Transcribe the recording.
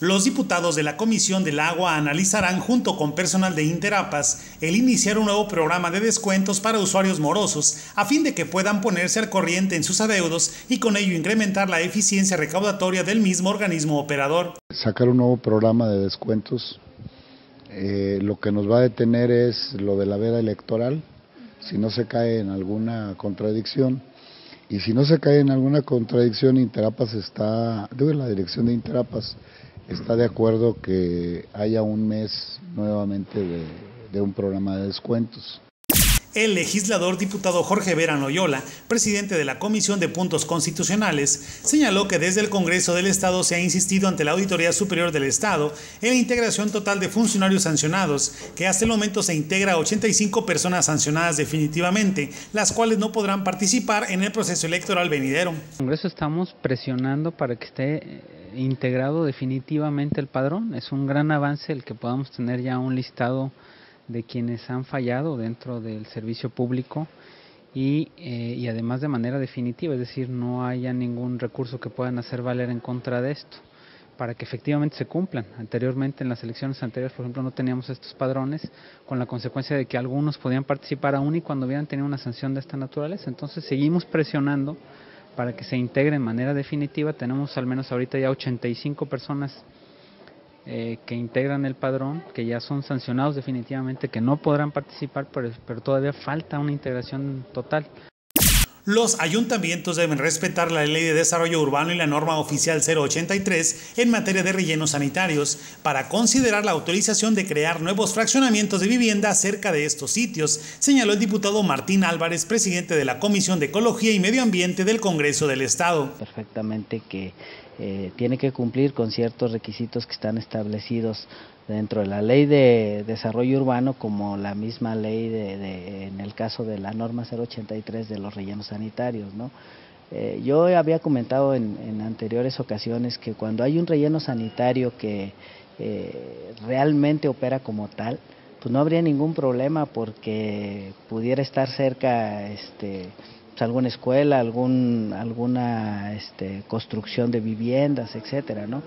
Los diputados de la Comisión del Agua analizarán junto con personal de Interapas el iniciar un nuevo programa de descuentos para usuarios morosos a fin de que puedan ponerse al corriente en sus adeudos y con ello incrementar la eficiencia recaudatoria del mismo organismo operador. Sacar un nuevo programa de descuentos, eh, lo que nos va a detener es lo de la veda electoral, si no se cae en alguna contradicción. Y si no se cae en alguna contradicción, Interapas está, digo, la dirección de Interapas está de acuerdo que haya un mes nuevamente de, un programa de descuentos. El legislador diputado Jorge Vera Noyola, presidente de la Comisión de Puntos Constitucionales, señaló que desde el Congreso del Estado se ha insistido ante la Auditoría Superior del Estado en la integración total de funcionarios sancionados, que hasta el momento se integra a 85 personas sancionadas definitivamente, las cuales no podrán participar en el proceso electoral venidero. En el Congreso estamos presionando para que esté integrado definitivamente el padrón. Es un gran avance el que podamos tener ya un listado de quienes han fallado dentro del servicio público y, eh, y además de manera definitiva, es decir, no haya ningún recurso que puedan hacer valer en contra de esto para que efectivamente se cumplan. Anteriormente, en las elecciones anteriores, por ejemplo, no teníamos estos padrones, con la consecuencia de que algunos podían participar aún y cuando hubieran tenido una sanción de esta naturaleza. Entonces, seguimos presionando para que se integre de manera definitiva. Tenemos al menos ahorita ya 85 personas eh, que integran el padrón, que ya son sancionados definitivamente, que no podrán participar, pero, pero todavía falta una integración total. Los ayuntamientos deben respetar la Ley de Desarrollo Urbano y la norma oficial 083 en materia de rellenos sanitarios para considerar la autorización de crear nuevos fraccionamientos de vivienda cerca de estos sitios, señaló el diputado Martín Álvarez, presidente de la Comisión de Ecología y Medio Ambiente del Congreso del Estado. Perfectamente que eh, tiene que cumplir con ciertos requisitos que están establecidos dentro de la ley de desarrollo urbano como la misma ley de, en el caso de la norma 083 de los rellenos sanitarios. ¿No? Eh, yo había comentado en, anteriores ocasiones que cuando hay un relleno sanitario que eh, realmente opera como tal, pues no habría ningún problema porque pudiera estar cerca este, pues alguna escuela, algún, alguna este, construcción de viviendas, etcétera, ¿no?